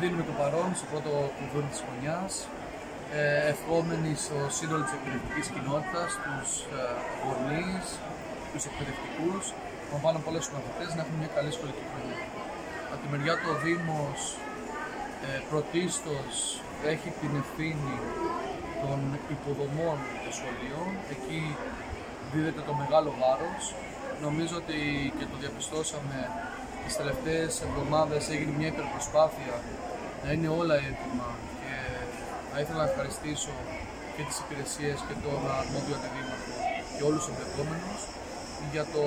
Δίνουμε το παρόν στο πρώτο κουδούνι της χρονιάς, ε, ευχόμενοι στο σύνολο της εκπαιδευτικής κοινότητας, τους ε, γονείς, τους εκπαιδευτικούς, να βάλουν πολλές μαθητές να έχουν μια καλή σχολική χρονιά. Από τη μεριά του ο Δήμος ε, πρωτίστως έχει την ευθύνη των υποδομών των σχολείων. Εκεί δίδεται το μεγάλο βάρος. Νομίζω ότι και το διαπιστώσαμε τις τελευταίες εβδομάδες έγινε μια υπερπροσπάθεια να είναι όλα έτοιμα και θα ήθελα να ευχαριστήσω και τις υπηρεσίες και τον αρμόδιο αντιδήμαρχο και όλους τους εμπλεκόμενους για το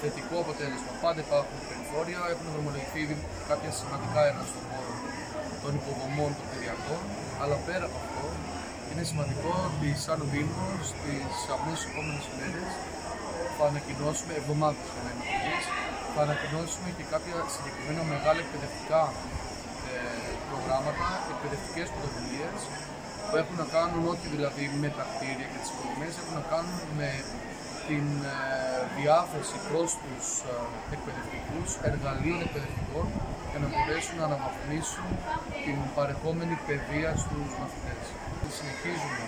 θετικό αποτέλεσμα. Πάντα υπάρχουν περιθώρια, έχουν δρομολογηθεί κάποια σημαντικά έργα στον χώρο των υποδομών των παιδιακών, αλλά πέρα από αυτό είναι σημαντικό ότι σαν Δήμο στις αμέσως επόμενες μέρες θα ανακοινώσουμε, εβδομάδες για να είμαι θα ανακοινώσουμε και κάποια συγκεκριμένα μεγάλα εκπαιδευτικά ε, προγράμματα, εκπαιδευτικές πρωτοβουλίες που έχουν να κάνουν όχι δηλαδή με τα κτίρια και τις υποδομές, έχουν να κάνουν με την ε, διάθεση προς τους ε, εκπαιδευτικούς εργαλείων εκπαιδευτικών για να μπορέσουν να αναβαθμίσουν την παρεχόμενη παιδεία στους μαθητές. Συνεχίζουμε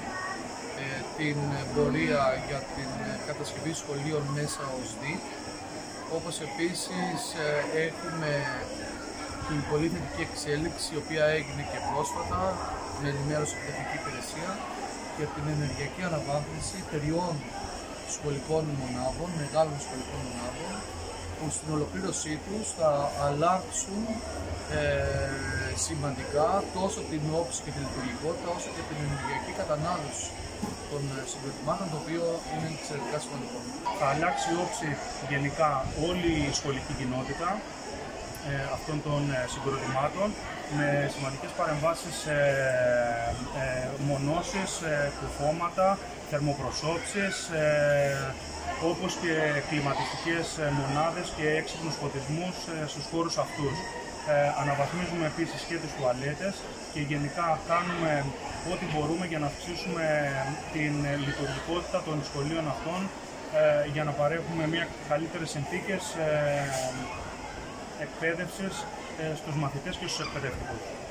ε, την πορεία για την κατασκευή σχολείων μέσα ως ΔΙΤ, όπως επίσης έχουμε την πολύ θετική εξέλιξη η οποία έγινε και πρόσφατα με ενημέρωση εκπαιδευτική υπηρεσία για την ενεργειακή αναβάθμιση τριών σχολικών μονάδων, μεγάλων σχολικών μονάδων, που στην ολοκλήρωσή τους θα αλλάξουν ε, σημαντικά τόσο την όψη και την λειτουργικότητα όσο και την ενεργειακή κατανάλωση των ε, συγκροτημάτων, το οποίο είναι εξαιρετικά σημαντικό. Θα αλλάξει η όψη γενικά όλη η σχολική κοινότητα ε, αυτών των ε, συγκροτημάτων με σημαντικές παρεμβάσεις ε, ε, μονώσεις, ε, κουφώματα, θερμοπροσώψεις, ε, όπως και κλιματιστικές μονάδες και έξυπνους φωτισμούς στους χώρους αυτούς. Ε, αναβαθμίζουμε επίσης και τις τουαλέτες και γενικά κάνουμε ό,τι μπορούμε για να αυξήσουμε την λειτουργικότητα των σχολείων αυτών για να παρέχουμε μια καλύτερες συνθήκες εκπαίδευσης στους μαθητές και στους εκπαιδευτικούς.